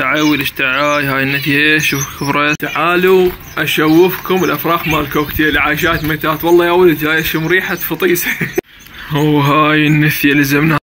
تعال اشتعاي هاي النتيه شوف كبرت تعالوا أشوفكم الافراخ مال كوكتيل عايشات متات والله يا ولد جاي اشم ريحه فطيس. وهاي النثيه اللي زمناها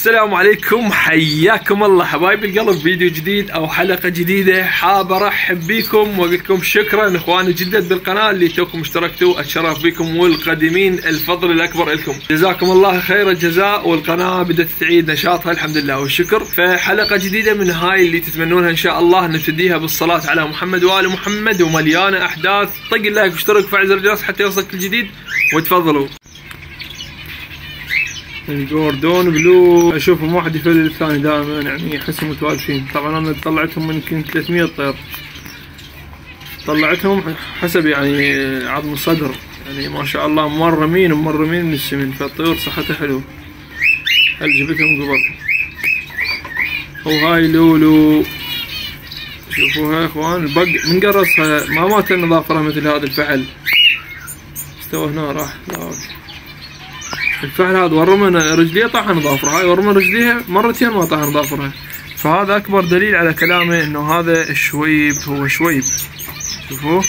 السلام عليكم. حياكم الله حبايب القلب. فيديو جديد أو حلقة جديدة حاب أرحب بكم واقول لكم شكرا. إخواني الجدد بالقناة اللي توكم اشتركتوا. اتشرف بكم والقديمين الفضل الأكبر لكم. جزاكم الله خير الجزاء والقناة بدأت تعيد نشاطها الحمد لله والشكر. فحلقة جديدة من هاي اللي تتمنونها إن شاء الله نبتديها بالصلاة على محمد وآل محمد ومليانة أحداث. طق اللايك واشترك وفعل زر الجرس حتى يوصلك الجديد وتفضلوا. الجوردون بلو أشوفهم واحد يفلل الثاني دائما يعني احسهم متوالفين. طبعا أنا طلعتهم من يمكن 300 طير. طلعتهم حسب يعني عظم الصدر. يعني ما شاء الله ممرمين وممرمين من السمن فالطيور صحتها حلوة. هل جبتهم قبل؟ وهاي لولو. شوفوها يا إخوان. البق من قرصها ما مات لنا ظافرها مثل هذا الفحل استوى هنا راح. لا الفحل هذا ورمن رجليه طاحن ظافرها هاي ورمن رجليها مرتين ما طاحن ظافرها فهذا أكبر دليل على كلامه إنه هذا الشويب هو شويب. شوفوه.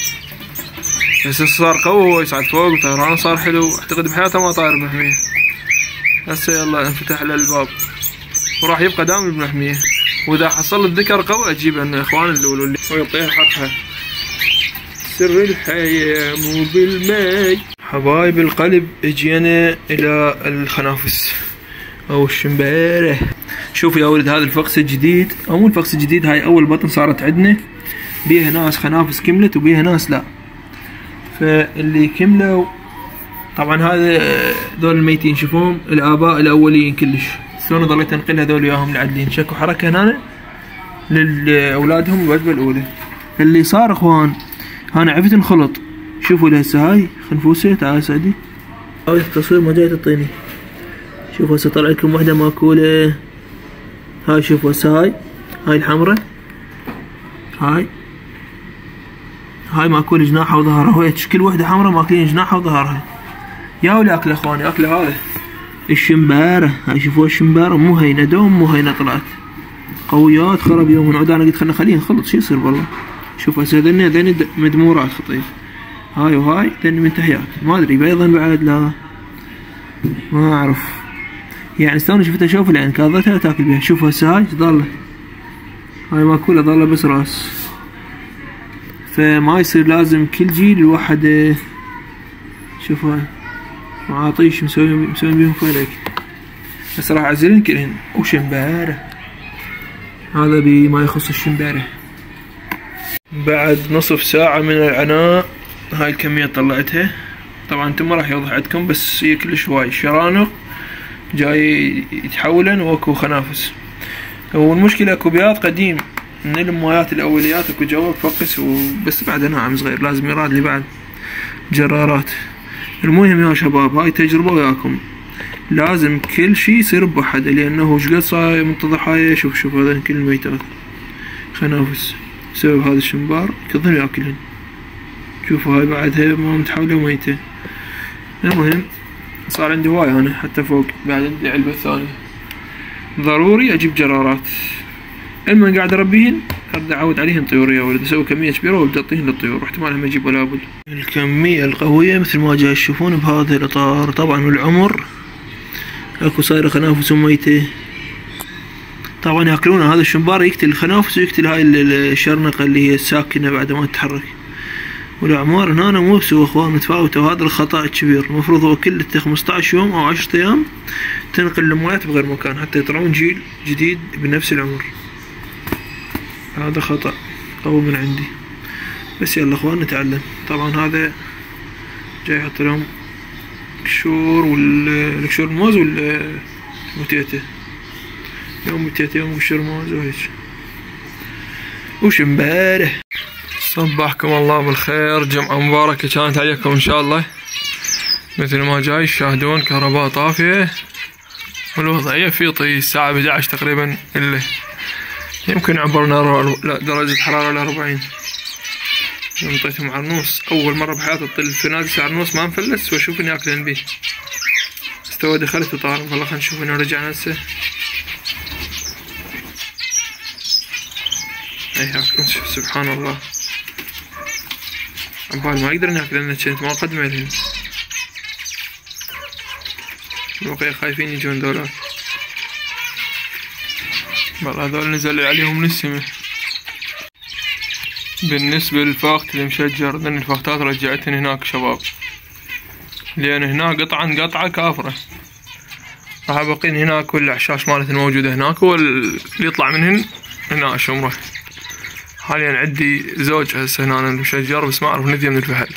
بس صار قوي هو يصعد فوق وطيرانه صار حلو. أعتقد بحياته ما طاير بمحمية هسه يلا انفتح له الباب. وراح يبقى دائما بمحمية وإذا حصل الذكر قوي اجيبه انه إخوان الاولو اللي ويعطيها حقها. سر الحياة مو بالماي حبايب القلب اجينا إلى الخنافس. أو الشمبارة شوفوا يا ولد هذا الفقس الجديد. أو مو الفقس الجديد هاي أول بطن صارت عندنا. بيها ناس خنافس كملت وبيها ناس لا. فاللي كملوا طبعا هذا دول الميتين شوفوهم الآباء الأولين كلش. شلون ضليت انقل هذول وياهم العدلين شكوا حركة هنا؟ لاولادهم الوجبة الأولى. اللي صار أخوان أنا عرفت انخلط. شوفوا هسه هاي خنفوسه تعال سعدي. هاي التصوير ما جاي تعطيني. شوفوا هسه طلع لكم وحدة مأكولة. هاي شوفوا هسه هاي هاي الحمراء. هاي. هاي ماكول جناحها وظهرها. وهيك كل وحدة حمراء ماكلين جناحها وظهرها. يا ولا أكلة أخواني أكلة هذا الشمبارة. هاي شوفوا الشمبارة. مو هينة دوم مو هينة طلعت. قويات خرب يوم. من عود أنا قلت خلنا خلينا نخلط شو يصير والله شوف هسه ذني ذني مدمورات خطير. هاي وهاي ذني منتهيات ما أدري بيضا بعد لا. ما أعرف. يعني استوني شفتها شوف العين كاظتها تأكل بيها. شوف هسه هاي ضاله هاي مأكولة ضاله بس راس. فما يصير لازم كل جيل الواحد شوف هاي. معاطيش مسوي مسوي بيهم فلك. هسه راح أعزلن كلهن. وشمبارة. هذا بما يخص الشمبارة. بعد نصف ساعة من العناء. هاي الكمية طلعتها. طبعا أنتم ما راح يوضح عندكم بس هي كلش هواي شرانق جاي يتحولن وأكو خنافس. والمشكلة أكو بياض قديم. من المويات الأوليات أكو جواب فقس وبس بعد ناعم صغير. لازم يراد لي بعد جرارات. المهم يا شباب هاي تجربة وياكم. لازم كل شي يصير بوحدة لأنه شقد صاير من ضحايا شوف شوف هذا كل الميتات خنافس. بسبب هذا الشمبار كلهم يأكلن. شوفوا هاي بعدها ما متحولة ميتة المهم صار عندي هواي أنا حتى فوق بعد عندي علبة ثانية. ضروري أجيب جرارات. المهم قاعد أربيهن ابدا أعود عليهم طيور يا ولد أسوي كمية كبيرة وأبدأ اعطيهن للطيور واحتمال ما أجيب ولا بد الكمية القوية مثل ما جاي تشوفون بهذا الإطار. طبعا والعمر أكو صايره خنافس ميته طبعا ياكلون هذا الشمبار يقتل الخنافس ويقتل هاي الشرنقة اللي هي الساكنة بعد ما تتحرك. والأعمار هنا مو بسوى أخوان متفاوتة وهذا الخطأ الكبير المفروض هو كل 15 يوم أو 10 أيام تنقل المويات بغير مكان حتى يطلعون جيل جديد بنفس العمر. هذا خطأ قوي من عندي. بس يلا أخوان نتعلم. طبعا هذا جاي يحط لهم كشور والكشور الموز والمتيتة يوم متيتة يوم كشور موز وهيك. وش امبارح؟ صبحكم الله بالخير. جمعة مباركة كانت عليكم إن شاء الله. مثل ما جاي تشاهدون كهرباء طافية. والوضعية في طي الساعة 11 تقريبا إلا. يمكن عبرنا درجة حرارة الأربعين. انطيتهم عرنوس أول مرة بحياتي أطل الفنادق عرنوس ما مفلس وأشوف إني أكلن بيه استوى دخلت وطار والله خلينا نشوف إنه رجعنا هسه ايهاكم سبحان الله. عبال ما يقدر ناكل لأن كنت ما قدمه لهم البقية خايفين يجون دولار والله هذول نزل عليهم من السماء بالنسبة للفاخت المشجر لأن الفاختات رجعتني هناك شباب لأن هناك قطعا قطعة كافرة راح باقين هناك والعشاش مالتهن موجودة هناك واللي يطلع منهن هنا شمرة حاليا عندي زوج هسه هنا المشجر بس ما أعرف نذية من الفحل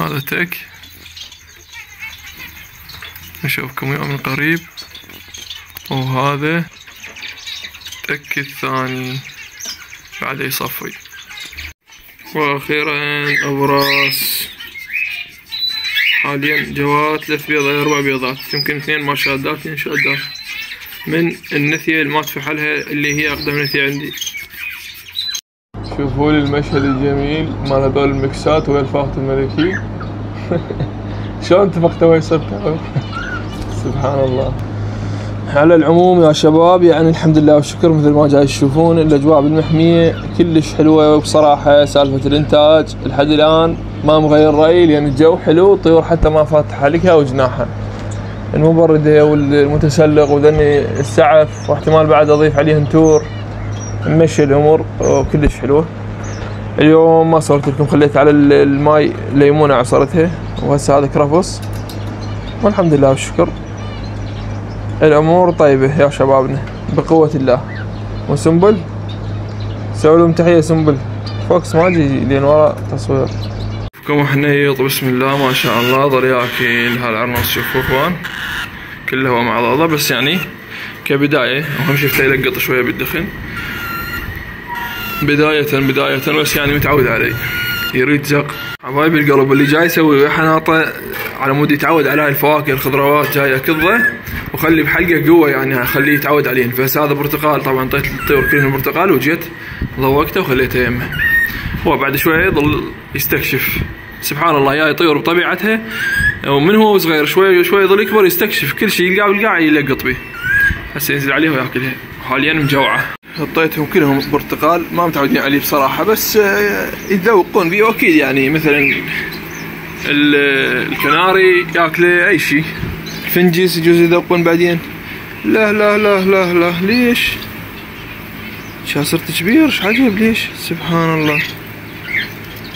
هذا تك. نشوفكم وياه من قريب. وهذا التك الثاني. بعد يصفي. وأخيرا أبراس. حاليا جوات ثلاث بيضات أربع بيضات. يمكن اثنين ما شادات اثنين شادات من النثية اللي ما تفحلها اللي هي أقدم نثية عندي. شوفوا لي المشهد الجميل مال هذول المكسات ويا الفاخت الملكي. شلون اتفقتوا يصير سبحان الله. على العموم يا شباب يعني الحمد لله والشكر مثل ما جاي تشوفون الأجواء بالمحمية كلش حلوة وبصراحة سالفة الإنتاج. لحد الآن ما مغير رأيي لأن الجو حلو الطيور حتى ما فاتحة حلقها وجناحها. المبردة والمتسلق وذني السعف واحتمال بعد أضيف عليه نتور مشي الأمور كلش حلوة. اليوم ما صورت لكم خليت على الماي ليمونة عصرتها وهسه هذا كرفس والحمد لله والشكر. الأمور طيبة يا شبابنا بقوة الله. وسنبل؟ سوي لهم تحية سنبل. فوكس ما أجي لين ورا تصوير. كم حنيط بسم الله ما شاء الله. ظل ياكل هالعرنوس شوفوا اخوان. كله هو مع بعضه بس يعني كبداية. أهم شي يلقط شوية بالدخن. بداية بداية. بس يعني متعود علي. يريد زق. حبايبي القلب. اللي جاي يسوي حناطة على مود يتعود على الفواكه الخضروات جاي اكضه وخلي بحلقة قوة يعني أخليه يتعود عليهن بس هذا برتقال. طبعا اعطيت الطيور كلهم برتقال وجيت ضوقته وخليته يمه هو بعد شوية يظل يستكشف. سبحان الله يا طيور بطبيعتها ومن هو صغير شوي شوي يظل يكبر يستكشف. كل شيء يلقاه بالقاع يلقط به. هسه ينزل عليه وياكلها حاليا مجوعة. حطيتهم كلهم برتقال ما متعودين عليه بصراحة بس آه، يتذوقون بيه واكيد يعني مثلا الكناري ياكله أي شيء. الفنجس يجوز يذوقون بعدين. لا لا لا لا لا. ليش؟ شا صرت كبير؟ إيش عجب ليش؟ سبحان الله.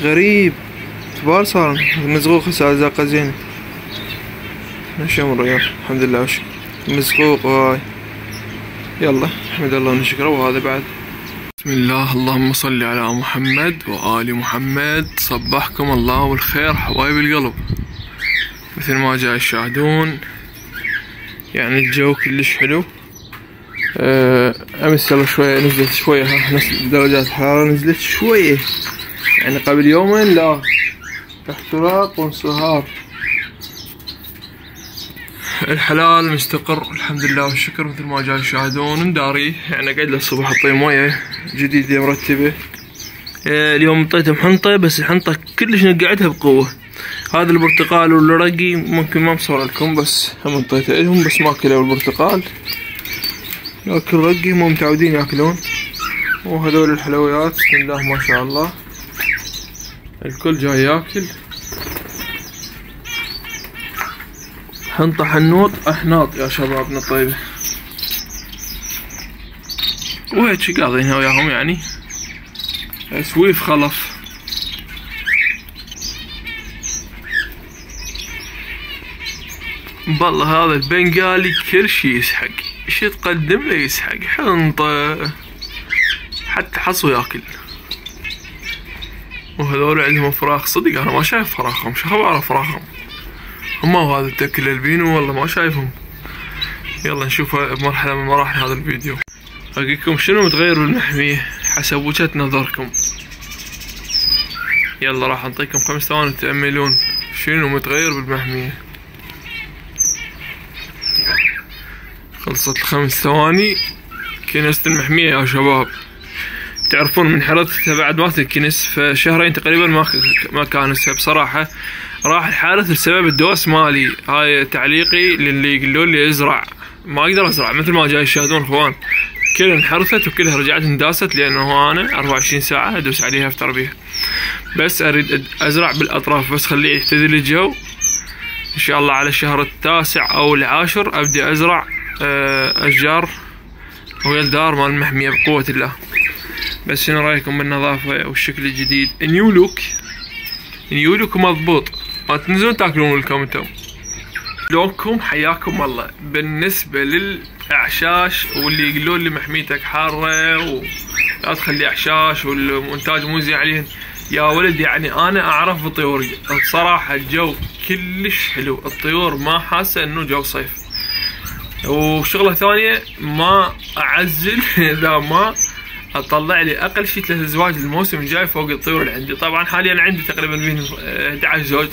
غريب. كبار صار مزغوق هسه ماشي أمر يا الحمد لله وشكر مزغوق هاي. يلا احمد الله ونشكره وهذا بعد. بسم الله اللهم صل على محمد وآل محمد. صبحكم الله بالخير حبايب القلب. مثل ما جاي تشاهدون يعني الجو كلش حلو. أه أمس يلا شوية نزلت شوية. درجات الحرارة نزلت شوية. يعني قبل يومين لا احتراق وانصهار. الحلال مستقر. الحمد لله والشكر مثل ما جاي تشاهدون مداري يعني قاعد الصبح اعطيه موية جديدة مرتبة. آه، اليوم اعطيتهم حنطة بس الحنطة كلش نقعتها بقوة. هذا البرتقال والرقي ممكن ما مصور لكم بس هم انطيته لهم بس ما كلوا البرتقال. ياكل رقي مو متعودين ياكلون. وهذول الحلويات بسم الله ما شاء الله. الكل جاي ياكل. حنطة حنوط. أحناط يا شبابنا الطيبة وهيك قاضينها وياهم يعني؟ سويف خلف. بالله هذا البنغالي كل شي يسحق. إيش تقدم له يسحق. حنطة. حتى حصو ياكل. وهذول عندهم فراخ صدق أنا ما شايف فراخهم. شو خبر فراخهم هم وهذا التكل البينو؟ والله ما شايفهم. يلا نشوف مرحلة من مراحل هذا الفيديو. أقولكم شنو متغير بالمحمية؟ حسب وجهة نظركم. يلا راح أنطيكم خمس ثواني تأملون شنو متغير بالمحمية. خلصت الخمس ثواني. كنست المحمية يا شباب. تعرفون من حرتها بعد ما تنكنس فشهرين تقريبا ما ما كانسها بصراحة راح الحارث بسبب الدوس مالي. هاي تعليقي للي يقولون لي ازرع. ما أقدر ازرع مثل ما جاي تشاهدون اخوان كلها انحرثت وكلها رجعت انداست لأنه أنا 24 ساعة أدوس عليها في تربية. بس أريد أزرع بالأطراف بس خليه يعتدل الجو. إن شاء الله على الشهر التاسع أو العاشر ابدي أزرع آه، أشجار ويا الدار مال المحمية بقوة الله. بس شنو رأيكم بالنظافة والشكل الجديد؟ new look new look مضبوط. ما تنزلون تاكلون لكم أنتم لونكم حياكم الله. بالنسبة للأعشاش واللي يقولون لي محميتك حارة ولا تخلي أعشاش والمونتاج مو زين عليهن. يا ولد يعني أنا أعرف الطيور. بصراحة الجو كلش حلو. الطيور ما حاسة إنه جو صيف. وشغلة ثانية ما أعزل. إذا ما أطلع لي أقل شيء ثلاث أزواج الموسم الجاي فوق الطيور اللي عندي. طبعا حاليا عندي تقريبا بين 11 زوج.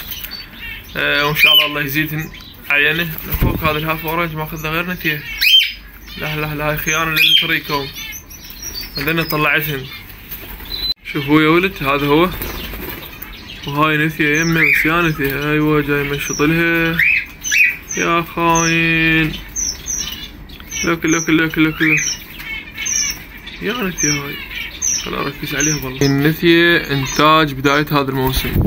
وإن شاء الله الله يزيدهن عينه. فوق هذا ال half orange ماخذ غير نثية لا لا لا هاي خيانة لفريقهم عندنا طلعتهن شوفوا يا ولد هذا هو. وهاي نثيه يمه بس يا نثيه أيوه جاي مشط لها يا خاين. لك لك لك لك لك يا نثيه هاي. خل اركز عليها والله. النثيه إنتاج بداية هذا الموسم.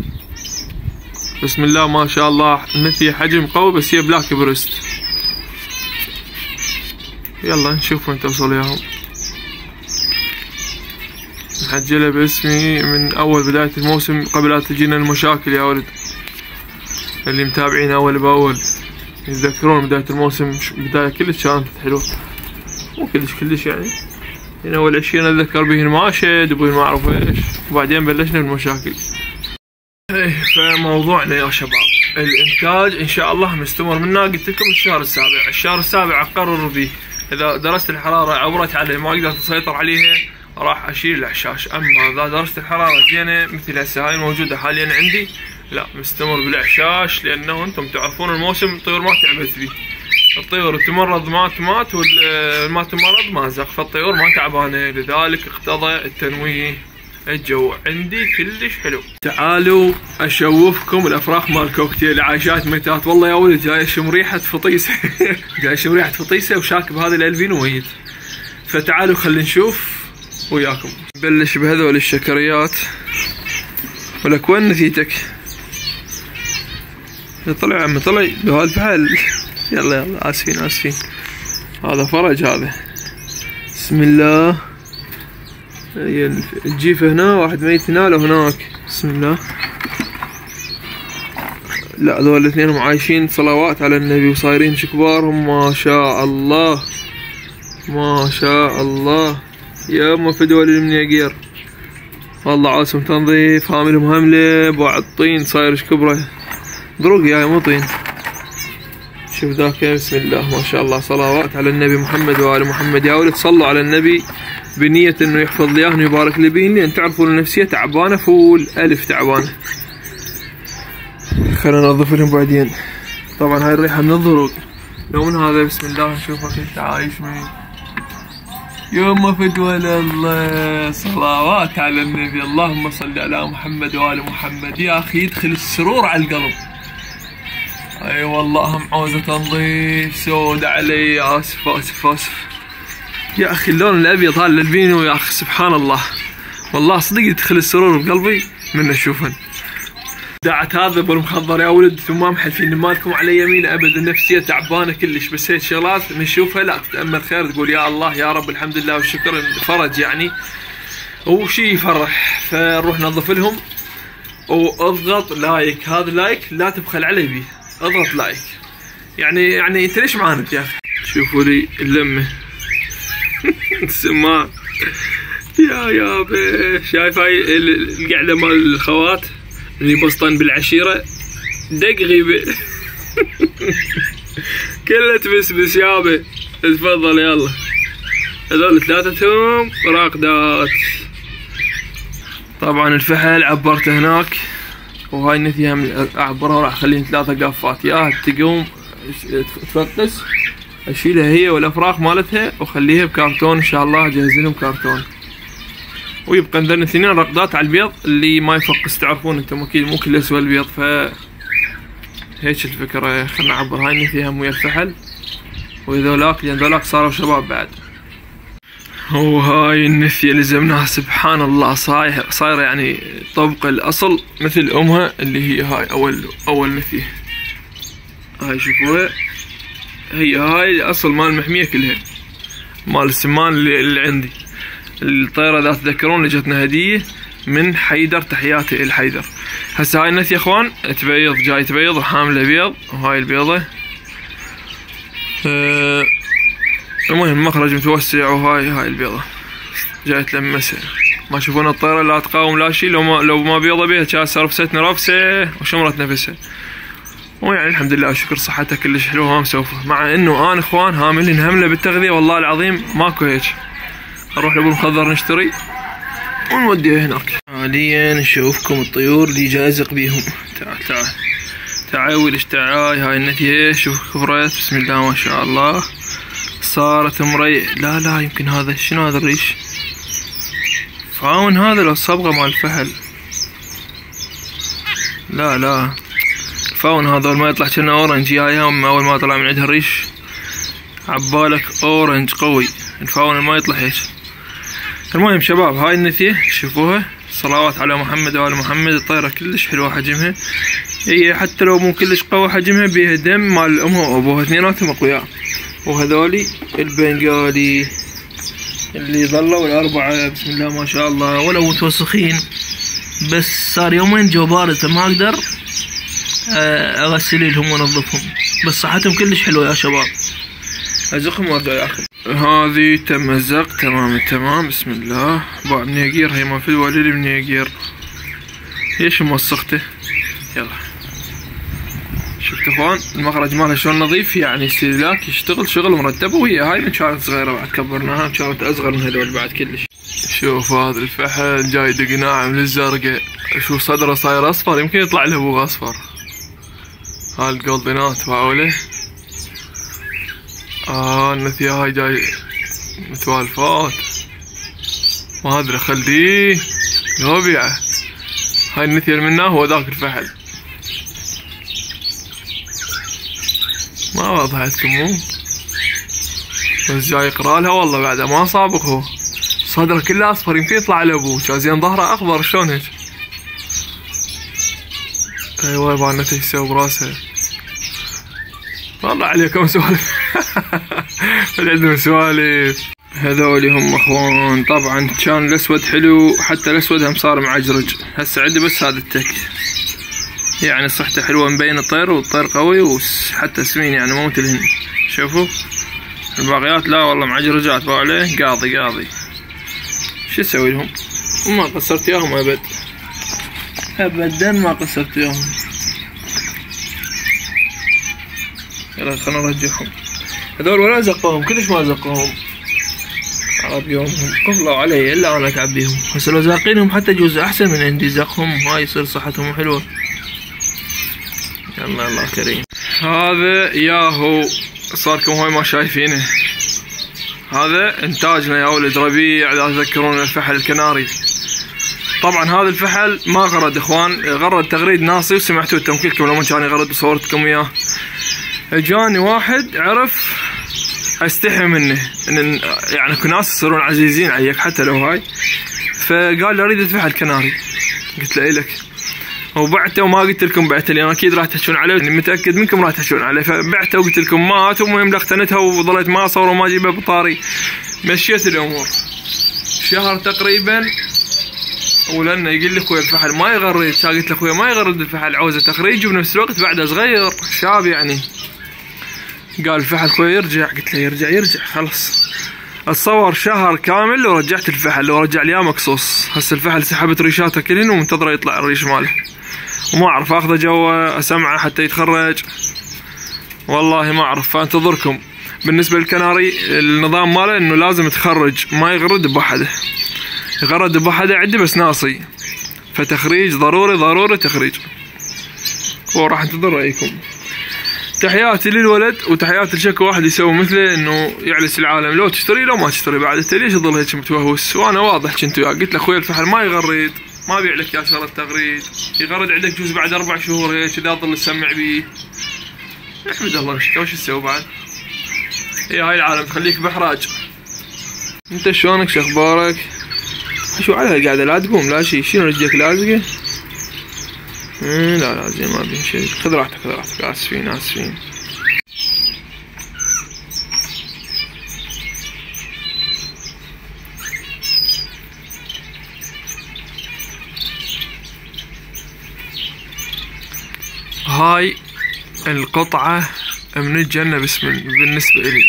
بسم الله ما شاء الله نثيه حجم قوي بس هي بلاك برست يلا نشوف وين توصل ياهم محجلة باسمي من أول بداية الموسم قبل لا تجينا المشاكل يا ولد اللي متابعين أول بأول يتذكرون بداية الموسم بداية كلش كانت حلوة مو كلش كلش يعني يعني أول عشرين أتذكر بهن ماشد وبهن ما أعرف إيش وبعدين بلشنا بالمشاكل فموضوعنا يا شباب. الإنتاج إن شاء الله مستمر. منا قلت لكم الشهر السابع. الشهر السابع أقرر به. إذا درجة الحرارة عبرت عليه. ما قدرت أسيطر عليها راح أشيل الاعشاش أما إذا درجه الحرارة زينة مثل هسه هاي الموجودة حاليا عندي لا مستمر بالاعشاش لأنه أنتم تعرفون الموسم الطيور ما تعبث به. الطيور تمرض ما تمات والما تمرض ما زق. فالطيور ما تعبانة. لذلك اقتضى التنويه. الجو عندي كلش حلو. تعالوا أشوفكم الأفراخ مال كوكتيل. عايشات ميتات. والله يا ولد جاي اشم ريحة فطيسه جاي اشم ريحة فطيسة وشاكب هذا الالبين وميت فتعالوا خلينا نشوف وياكم. نبلش بهذول الشكريات. ولك وين نسيتك؟ طلع عم طلع. له الفحل يلا يلا آسفين آسفين. هذا فرج هذا. بسم الله. الجيفة هنا واحد ميت هنا وهناك بسم الله. لا هذول الاثنين عايشين صلوات على النبي وصايرين شكبارهم ما شاء الله. ما شاء الله. يا اما فدوى المنيقير والله عاصم تنظيف هاملهم هملة بعد طين صاير كبره ضروق يا مو طين. شوف ذاك بسم الله ما شاء الله. صلوات على النبي محمد وآل محمد. يا ولد صلوا على النبي. بنية إنه يحفظ لي اياهم ويبارك لي بهن لأن تعرفون النفسية تعبانة فول ألف تعبانة خلينا ننظف لهم بعدين. طبعا هاي الريحة من الضروق لو من هذا بسم الله نشوفه كيف عايش مين. يوم فدوى الله صلوات على النبي. اللهم صل على محمد وآل محمد. يا أخي يدخل السرور على القلب. أي أيوة والله معوزة تنظيف. سود علي. آسف آسف آسف. يا أخي اللون الأبيض هذا البينو يا أخي سبحان الله. والله صدق يدخل السرور بقلبي من أشوفه دعت هذا بالمخضر يا ولد ثم محلفين مالكم على يمين أبد. النفسية تعبانة كلش بس هيك شغلات نشوفها لا تتأمل خير. تقول يا الله يا رب الحمد لله والشكر فرج يعني. وشي يفرح فنروح ننظف لهم. وأضغط لايك. هذا لايك لا تبخل علي بيه أضغط لايك. يعني يعني أنت ليش معاند يا أخي؟ شوفوا لي اللمة. السماء يا يا شايف هاي القعدة مال الخوات؟ اللي بسطن بالعشيرة. دق غيبة كلها تبسبس يابا تفضل يلا. هذول ثلاثتهم راقدات. طبعا الفحل عبرته هناك. وهاي النثية اعبرها راح أخليهم ثلاثة قافات يا تقوم تفطس. اشيلها هي والأفراخ مالتها وأخليها بكرتون إن شاء الله اجهز لهم كرتون ويبقى عندنا اثنين رقدات على البيض اللي ما يفقس تعرفون أنتم أكيد مو كل اسوى البيض ف هيك الفكرة. خلنا نعبر هاي فيها ويا الفحل. وذولاك لأن ذولاك صاروا شباب بعد. وهاي النثية اللي زمناها سبحان الله صاير صايرة يعني طبق الأصل مثل أمها اللي هي هاي أول أول نثية هاي شوفوها. هي هاي الأصل مال المحمية كلها. مال السمان اللي, اللي عندي. الطيرة إذا تذكرون لجتنا هدية من حيدر تحياتي الحيدر هسه هاي النثية إخوان تبيض جاي تبيض وحاملة بيض وهاي البيضة. أه المهم مخرج متوسع وهاي هاي البيضة. جاي تلمسها. ما تشوفون الطيرة لا تقاوم لا شيء لو ما لو ما بيضة بيها كانت سرفست نرفسه وشمرت نفسها. ويعني الحمد لله شكر صحتها كلش حلوة ما مسوفة مع إنه أنا إخوان هاملين هملة بالتغذية والله العظيم ماكو هيك. نروح لأبو المخضر نشتري ونوديها هناك. حاليا نشوفكم الطيور اللي جازق بيهم. تعال تعال تعال ولش تعال هاي النتيجة. شوف كبرت بسم الله ما شاء الله. صارت مري لا لا يمكن هذا شنو هذا الريش؟ فاون هذا لو الصبغة مال الفحل. لا لا. ال fawn هذا ما يطلع كنا orange يا يوم أول ما طلع من عندها الريش. عبالك orange قوي. ال fawn ما يطلع هيك. المهم شباب هاي النثية شوفوها. صلوات على محمد وآل محمد الطيرة كلش حلوة حجمها. هي حتى لو مو كلش قوي حجمها بيها دم مال أمها وأبوها اثنيناتهم أقوياء. وهذولي البنغالي اللي ظلوا الأربعة بسم الله ما شاء الله ولو متوسخين. بس صار يومين جو بارد ما أقدر آه، أغسل لهم وأنظفهم بس صحتهم كلش حلوة يا شباب. أزقهم وأرجع ياخذ هذه تمزق. تمام التمام بسم الله. بعد نيجير هي ما في الوليد بنيجير ليش موسخته؟ يلا. شفت إخوان؟ المخرج مالها شلون نظيف؟ يعني استهلاك يشتغل شغل مرتب وهي هاي من كانت صغيرة بعد كبرناها كانت أصغر من هذول بعد كلش. شوف هذا الفحل جاي دق ناعم للزرقاء شوف صدرة صاير أصفر يمكن يطلع له بوغ أصفر. هاي الجولدنات معقولة آه النثية هاي جاي. متوالفات. ما أدري خليه غبيعة هاي النثية اللي منها هو ذاك الفحل. ما وضحتكم مو؟ بس جاي يقرأ لها والله بعد ما صابق هو. صدره كله أصفر يمكن يطلع على أبوه. زين ظهره أخضر شلون هيك؟ أيوه يبغى يسوي براسها والله عليكم سوالف عندهم سوالف هذول هم أخوان. طبعا كان الأسود حلو حتى الأسود هم صار معجرج هسه عندي بس هذا التك. يعني صحته حلوة مبين الطير والطير قوي وحتى سمين يعني مو مثل الهن شوفوا. الباقيات لا والله معجرجات بقى عليه قاضي قاضي. شو أسوي لهم؟ ما قصرت اياهم أبد. ابدا ما قصرت اياهم يلا خلنا نرجعهم. هذول ولا زقوهم كلش ما زقوهم عرب يومهم قفلوا علي إلا أنا تعبيهم. هسه لو زاقينهم حتى جزء أحسن من عندي زقهم هاي يصير صحتهم حلوة. يلا الله كريم. هذا ياهو. صاركم هاي ما شايفينه. هذا انتاجنا يا ولد ربيع اذا تذكرون الفحل الكناري. طبعا هذا الفحل ما غرد إخوان. غرد تغريد ناصي وسمعتوا أنتم كلكم لما كان يغرد وصورتكم إياه. اجاني واحد عرف؟ استحي منه إن يعني ناس يصيرون عزيزين عليك حتى لو هاي. فقال لي أريد الفحل كناري قلت له إلك وبعته وما قلت لكم بعته لأن أكيد راح تحشون عليه. متأكد منكم راح تحشون عليه. فبعته وقلت لكم مات المهم اقتنتها وظليت ما أصور وما اجيبها بطاري مشيت الأمور. شهر تقريبا ولان يقول لك أخوي الفحل ما يغرد. قلت له أخوي ما يغرد الفحل عاوزة تخريج. وبنفس الوقت بعده صغير شاب يعني. قال الفحل أخوي يرجع. قلت له يرجع يرجع خلص اتصور شهر كامل ورجعت الفحل ورجع لي مقصوص. هسه الفحل سحبت ريشاته كلهن ومنتظره يطلع الريش ماله. وما أعرف أخذه جوا أسمعه حتى يتخرج. والله ما أعرف فأنتظركم. بالنسبة للكناري النظام ماله إنه لازم تخرج ما يغرد بوحده. يغرد بوحده عندي بس ناصي. فتخريج ضروري ضروري تخريج. وراح أنتظر رأيكم. تحياتي للولد وتحياتي لشكو واحد يسوي مثله إنه يعلس العالم. لو تشتري لو ما تشتري بعد انت ليش تظل هيك متوهوس؟ وأنا واضح كنت وياك. قلت له أخوي الفحل ما يغرد ما ابيع لك يا شغله تغريد. يغرد عندك جوز بعد أربع شهور هيك إذا تظل تسمع بيه. أحمد الله وش تسوي بعد؟ هي هاي العالم تخليك بإحراج. أنت شلونك؟ شخبارك شو على قاعدة لا تقوم لا شي. شنو رجلك لازقة؟ لا لا زين ما بين شيء. خذ راحتك خذ راحتك. آسفين آسفين. هاي القطعة من الجنة باسم بالنسبة إلي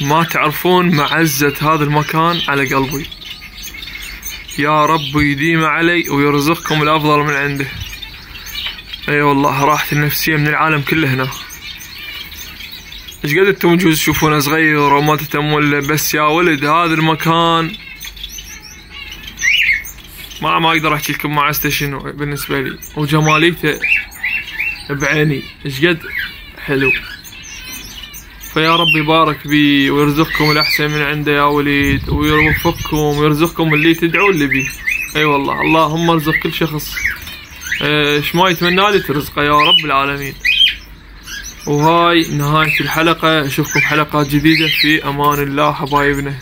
ما تعرفون معزة هذا المكان على قلبي. يا رب يديم علي ويرزقكم الأفضل من عنده. أي أيوة والله راحة النفسية من العالم كله هنا. إيش قد أنتم جوز تشوفونه صغير وما تهتمون له بس يا ولد هذا المكان. ما ما أقدر أحكي لكم معزته شنو بالنسبة لي. وجماليته بعيني. إيش قد حلو. فيا رب يبارك بي ويرزقكم الأحسن من عنده يا وليد ويوفقكم ويرزقكم اللي تدعون لي بيه أيوة والله اللهم ارزق كل شخص. إيش ما يتمنى لي ترزقه يا رب العالمين. وهاي نهاية الحلقة. أشوفكم حلقات جديدة. في أمان الله حبايبنا.